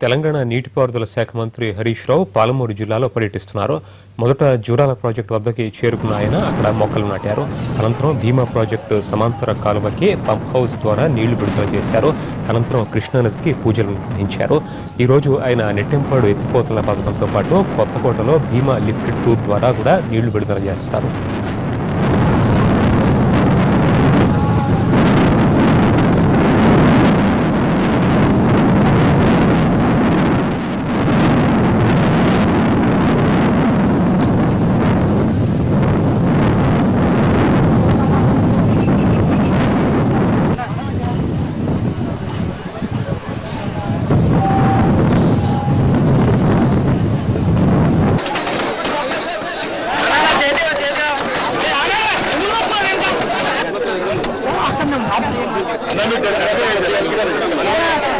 తెలంగాణ నీటిపారుదల శాఖ మంత్రి హరీష్ రావు పాలమూరు జిల్లాలో పర్యటిస్తున్నారు. మొదట జూరాల ప్రాజెక్టు వద్దకి చేరుకున్న ఆయన అక్కడ మొక్కలు నాటారు. అనంతరం భీమా ప్రాజెక్టు సమాంతర కాలువకి పంప్ హౌస్ ద్వారా నీళ్ళు విడుదల చేశారు. అనంతరం కృష్ణానదికి పూజలు నిర్వహించారు. ఈరోజు ఆయన నెట్టెంపాడు ఎత్తిపోతల పథకంతో పాటు కొత్తకోటలో భీమా లిఫ్ట్ టూ ద్వారా కూడా నీళ్ళు విడుదల చేస్తారు. Let me tell you.